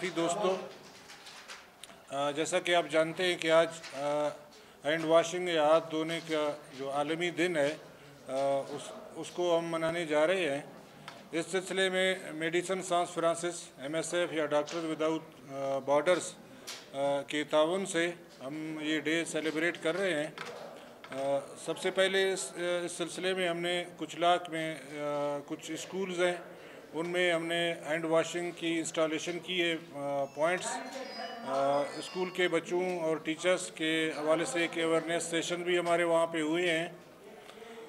جی دوستو جیسا کہ آپ جانتے ہیں کہ آج ہینڈ واشنگ یا ہاتھ دھونے کا جو عالمی دن ہے اس اس کو ہم منانے جا رہے ہیں۔ اس سلسلے میں Medecins Sans Frontieres, M S F یا ڈاکٹر وداؤٹ بارڈرز کے تعاون سے ہم یہ ڈے سیلیبریٹ کر رہے ہیں۔ سب سے پہلے اس سلسلے میں ہم نے کچھ لاکھ میں کچھ اسکولز ہیں۔ ان میں ہم نے ہینڈ واشنگ کی، انسٹالیشن کی ہے پوائنٹس اسکول کے بچوں اور ٹیچرز کے حوالے سے ایک اویرنیس سیشن بھی ہمارے وہاں پہ ہوئے ہیں۔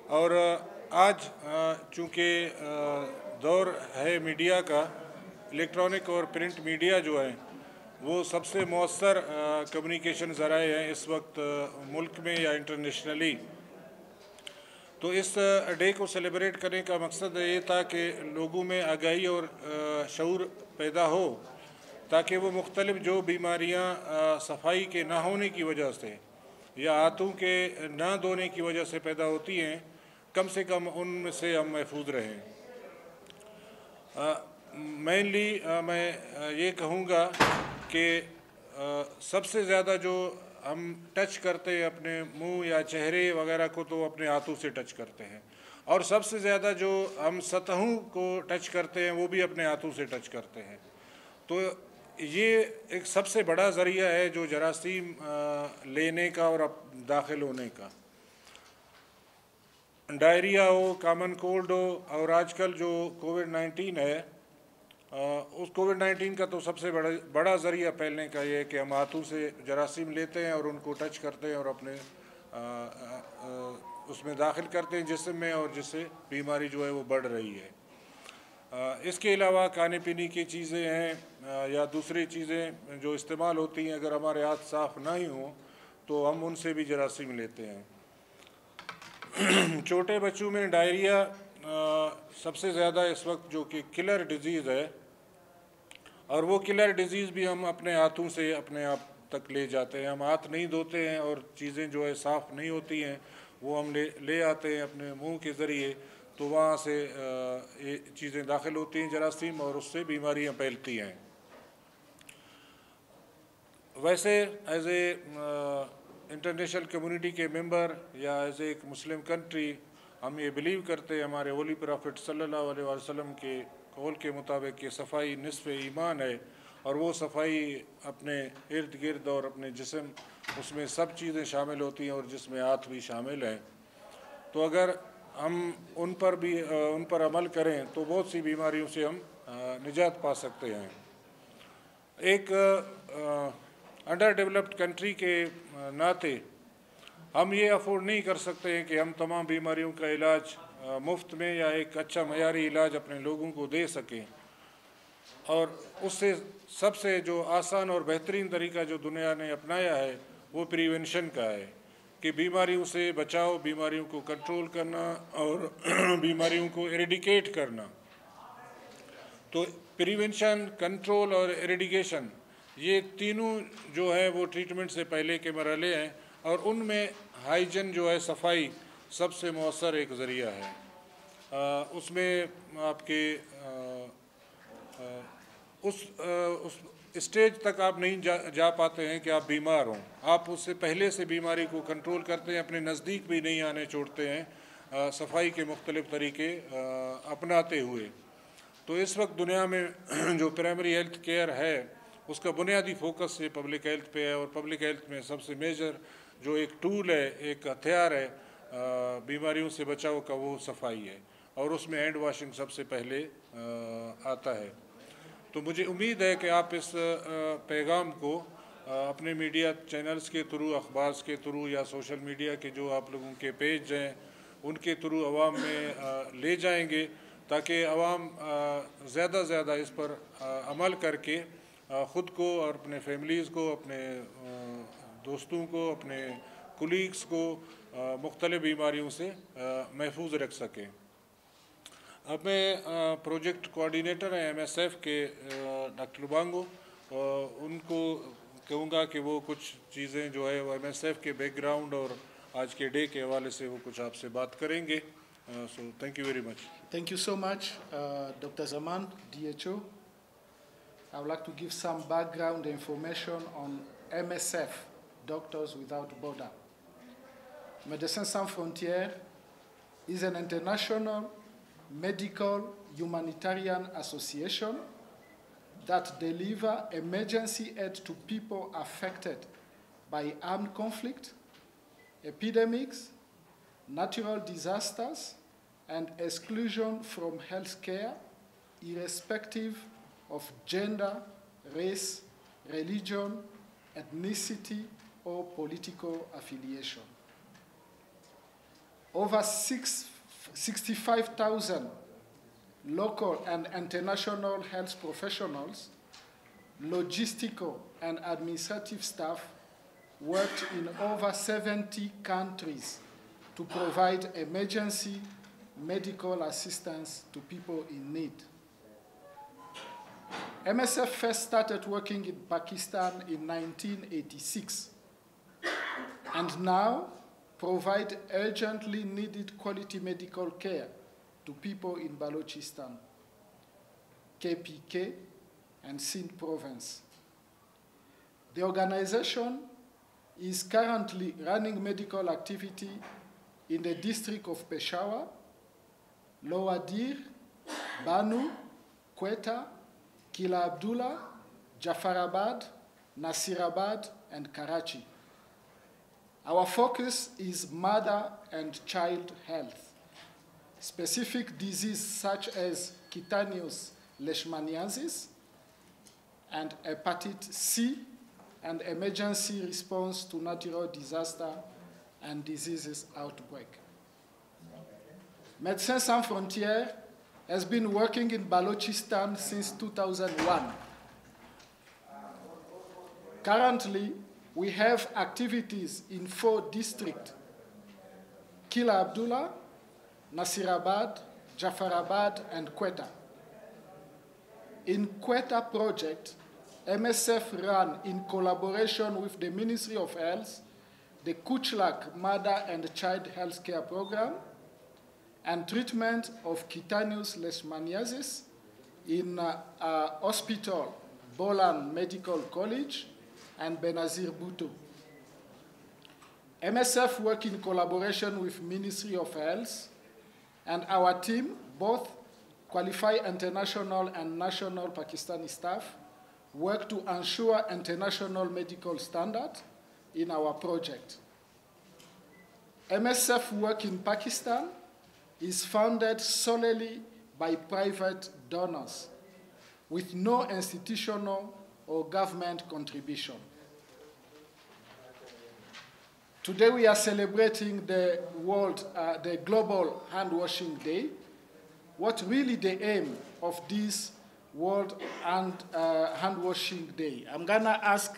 اور آج چونکہ دور ہے میڈیا کا، الیکٹرانک اور پرنٹ میڈیا جو ہے وہ سب سے مؤثر کمیونیکیشن ذرائع ہیں اس وقت ملک میں یا انٹرنیشنلی تو اس ڈے کو سیلیبریٹ کرنے کا مقصد یہ تھا کہ لوگوں میں آگاہی اور شعور پیدا ہو تاکہ وہ مختلف جو بیماریاں صفائی کے نہ ہونے کی وجہ سے یا ہاتھوں کے نہ دھونے کی وجہ سے پیدا ہوتی ہیں، کم سے کم ان میں سے ہم محفوظ رہیں۔ مینلی میں یہ کہوں گا کہ سب سے زیادہ جو ہم ٹچ کرتے ہیں اپنے منہ یا چہرے وغیرہ کو تو اپنے ہاتھوں سے ٹچ کرتے ہیں۔ اور سب سے زیادہ جو ہم سطحوں کو ٹچ کرتے ہیں وہ بھی اپنے ہاتھوں سے ٹچ کرتے ہیں۔ تو یہ ایک سب سے بڑا ذریعہ ہے جو جراثیم لینے کا اور داخل ہونے کا۔ ڈائریا ہو، کامن کولڈ ہو، اور آج کل جو کووڈ نائنٹین ہے اس کووڈ نائنٹین کا تو سب سے بڑا بڑا ذریعہ پھیلنے کا یہ ہے کہ ہم ہاتھوں سے جراثیم لیتے ہیں اور ان کو ٹچ کرتے ہیں اور اپنے اس میں داخل کرتے ہیں جسم میں اور جس سے بیماری جو ہے وہ بڑھ رہی ہے۔ اس کے علاوہ کھانے پینے کی چیزیں ہیں یا دوسری چیزیں جو استعمال ہوتی ہیں، اگر ہمارے ہاتھ صاف نہ ہی ہوں تو ہم ان سے بھی جراثیم لیتے ہیں۔ چھوٹے بچوں میں ڈائریا سب سے زیادہ اس وقت جو کہ کلر ڈیزیز ہے، اور وہ کلر ڈیزیز بھی ہم اپنے ہاتھوں سے اپنے آپ تک لے جاتے ہیں۔ ہم ہاتھ نہیں دھوتے ہیں اور چیزیں جو ہے صاف نہیں ہوتی ہیں، وہ ہم لے لے آتے ہیں اپنے منہ کے ذریعے تو وہاں سے چیزیں داخل ہوتی ہیں جراثیم اور اس سے بیماریاں پھیلتی ہیں۔ ویسے ایز اے انٹرنیشنل کمیونٹی کے ممبر یا ایز اے ایک مسلم کنٹری ہم یہ بلیو کرتے ہیں ہمارے ولی پرافٹ صلی اللہ علیہ وسلم کے قول کے مطابق کہ صفائی نصف ایمان ہے اور وہ صفائی اپنے ارد گرد اور اپنے جسم، اس میں سب چیزیں شامل ہوتی ہیں اور جس میں ہاتھ بھی شامل ہے تو اگر ہم ان پر بھی، ان پر عمل کریں تو بہت سی بیماریوں سے ہم نجات پا سکتے ہیں۔ ایک انڈر ڈیولپڈ کنٹری کے ناطے ہم یہ افورڈ نہیں کر سکتے ہیں کہ ہم تمام بیماریوں کا علاج مفت میں یا ایک اچھا معیاری علاج اپنے لوگوں کو دے سکیں۔ اور اس سے سب سے جو آسان اور بہترین طریقہ جو دنیا نے اپنایا ہے، وہ پریونشن کا ہے۔ کہ بیماریوں سے بچاؤ، بیماریوں کو کنٹرول کرنا اور بیماریوں کو ایریڈیکیٹ کرنا۔ تو پریونشن کنٹرول اور ایریڈیکیشن یہ تینوں جو ہے وہ ٹریٹمنٹ سے پہلے کے مرحلے ہیں۔ اور ان میں ہائیجن جو ہے صفائی سب سے مؤثر ایک ذریعہ ہے۔ آ, اس میں آپ کے آ, آ, اس اس اسٹیج تک آپ نہیں جا, جا پاتے ہیں کہ آپ بیمار ہوں۔ آپ اس سے پہلے سے بیماری کو کنٹرول کرتے ہیں اپنے نزدیک بھی نہیں آنے چھوڑتے ہیں صفائی کے مختلف طریقے اپناتے ہوئے۔ تو اس وقت دنیا میں جو پرائمری ہیلتھ کیئر ہے اس کا بنیادی فوکس پبلک ہیلتھ پہ ہے اور پبلک ہیلتھ میں سب سے میجر جو ایک ٹول ہے، ایک ہتھیار ہے بیماریوں سے بچاؤ کا وہ صفائی ہے۔ اور اس میں ہینڈ واشنگ سب سے پہلے آتا ہے۔ تو مجھے امید ہے کہ آپ اس پیغام کو اپنے میڈیا چینلز کے تھرو اخبار کے تھرو یا سوشل میڈیا کے جو آپ لوگوں کے پیج ہیں، ان کے تھرو عوام میں لے جائیں گے تاکہ عوام زیادہ زیادہ اس پر عمل کر کے خود کو اور اپنے فیملیز کو، اپنے دوستوں کو، اپنے کولیگز کو مختلف بیماریوں سے محفوظ رکھ سکیں۔ اب میں پروجیکٹ کوارڈینیٹر ہیں ایم ایس ایف کے ڈاکٹر بانگو ان کو کہوں گا کہ وہ کچھ چیزیں جو ہے، وہ ایم ایس ایف کے بیک گراؤنڈ اور آج کے ڈے کے حوالے سے وہ کچھ آپ سے بات کریں گے۔ So thank you very much thank you so much doctor Zaman D H O I would like to give some background information on M S F Doctors Without Border. Médecins Sans Frontières is an international medical humanitarian association that deliver emergency aid to people affected by armed conflict, epidemics, natural disasters, and exclusion from health care, irrespective of gender, race, religion, ethnicity, or political affiliation. Over 65,000 local and international health professionals, logistical and administrative staff worked in over 70 countries to provide emergency medical assistance to people in need. MSF first started working in Pakistan in 1986 and now provide urgently needed quality medical care to people in Balochistan, KPK, and Sindh province. The organization is currently running medical activity in the district of Peshawar, Lower Dir, Bannu, Quetta, Kila Abdullah, Jafarabad, Nasirabad, and Karachi. Our focus is mother and child health. Specific diseases such as cutaneous leishmaniasis and hepatitis C and emergency response to natural disaster and diseases outbreak. Médecins Sans Frontières has been working in Balochistan since 2001. Currently, we have activities in four districts, Kila Abdullah, Nasirabad, Jafarabad, and Quetta. In Quetta project, MSF ran in collaboration with the Ministry of Health, the Kuchlak Mother and Child Health Care Program, and treatment of cutaneous leishmaniasis in a, uh, hospital, Bolan Medical College, and Benazir Bhutto. MSF work in collaboration with Ministry of Health, and our team, both qualified international and national Pakistani staff, work to ensure international medical standard in our project. MSF work in Pakistan is funded solely by private donors with no institutional or government contribution. Today we are celebrating the World, uh, the Global Hand Washing Day. What really the aim of this World Hand, uh, Hand Washing Day? I'm gonna ask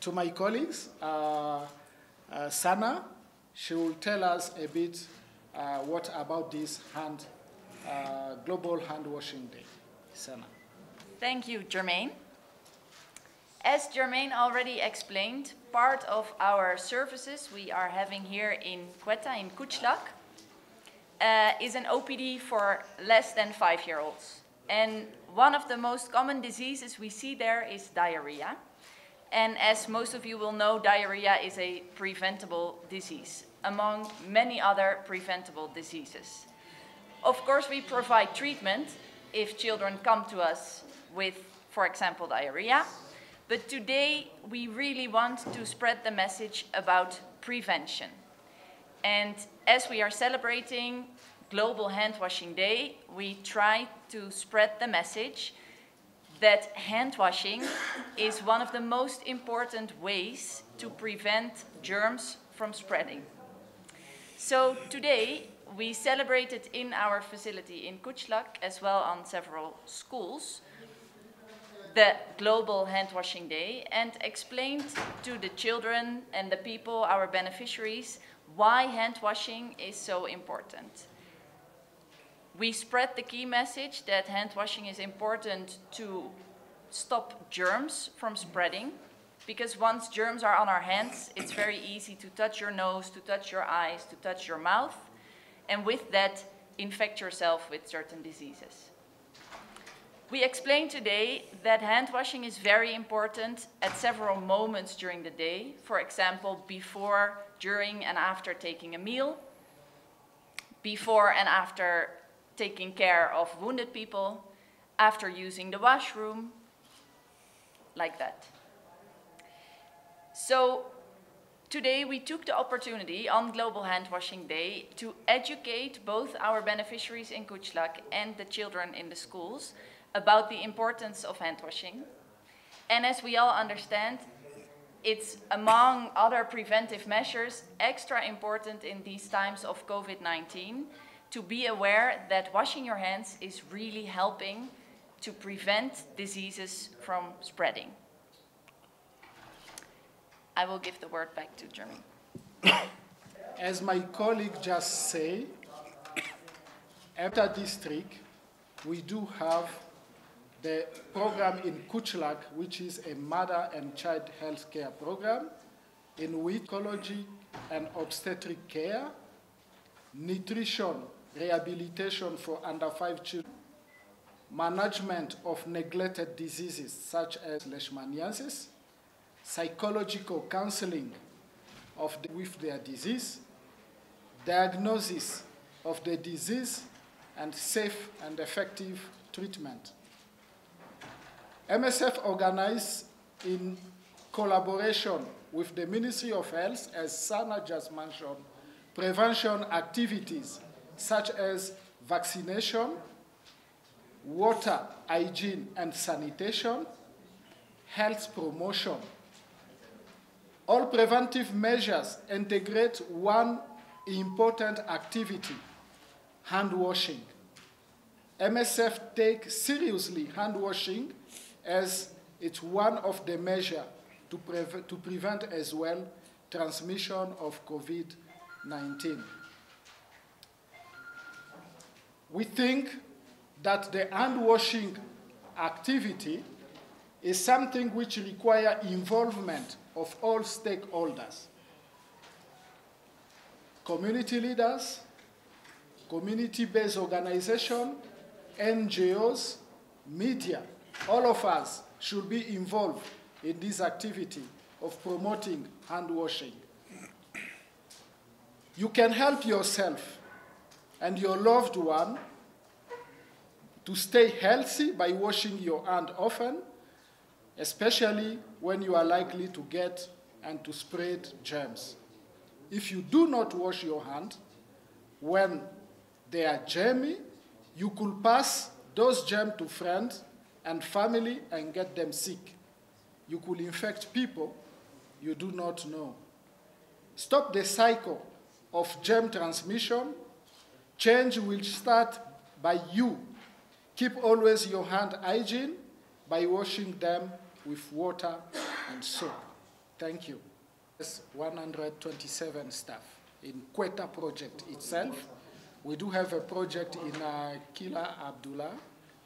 to my colleagues, uh, uh Sana, she will tell us a bit uh, what about this hand, uh, Global Hand Washing Day. Sana. Thank you, Jermaine. As Jermaine already explained, part of our services we are having here in Quetta, in Kuchlak, uh, is an OPD for less than five-year-olds. And one of the most common diseases we see there is diarrhea. And as most of you will know, diarrhea is a preventable disease, among many other preventable diseases. Of course, we provide treatment if children come to us with, for example, diarrhea. But today, we really want to spread the message about prevention. And as we are celebrating Global Hand Washing Day, we try to spread the message that hand washing is one of the most important ways to prevent germs from spreading. So today we celebrated in our facility in Kuchlak as well on several schools the global hand washing day and explained to the children and the people, our beneficiaries, why hand washing is so important. We spread the key message that hand washing is important to stop germs from spreading because once germs are on our hands, it's very easy to touch your nose, to touch your eyes, to touch your mouth, and with that, infect yourself with certain diseases. We explained today that hand washing is very important at several moments during the day. For example, before, during, and after taking a meal, before and after taking care of wounded people, after using the washroom, like that. So today we took the opportunity on Global Hand Washing Day to educate both our beneficiaries in Kuchlak and the children in the schools about the importance of hand washing. And as we all understand, it's among other preventive measures extra important in these times of COVID-19 to be aware that washing your hands is really helping to prevent diseases from spreading. I will give the word back to Jeremy. As my colleague just said, after district, we do have the program in Kuchlak, which is a mother and child health care program, in which gynecology and obstetric care, nutrition, rehabilitation for under five children, management of neglected diseases such as leishmaniasis, psychological counseling of the, with their disease, diagnosis of the disease, and safe and effective treatment. MSF organized in collaboration with the Ministry of Health, as Sana just mentioned, prevention activities such as vaccination, water, hygiene and sanitation, health promotion. All preventive measures integrate one important activity, hand washing. MSF takes seriously hand washing as it's one of the measures to, to prevent as well transmission of COVID-19. We think that the hand washing activity is something which requires involvement of all stakeholders. Community leaders, community-based organizations, NGOs, media, all of us should be involved in this activity of promoting hand washing. You can help yourself and your loved one to stay healthy by washing your hand often, especially when you are likely to get and to spread germs. If you do not wash your hand when they are germy, you could pass those germs to friends and family and get them sick. You could infect people you do not know. Stop the cycle of germ transmission. Change will start by you. Keep always your hand hygiene by washing them with water and soap. Thank you. There's 127 staff in Quetta project itself. We do have a project in uh, Kila Abdullah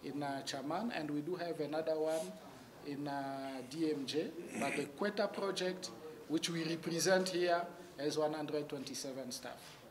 in uh, Chaman, and we do have another one in uh, DMJ. But the Quetta project, which we represent here, has 127 staff.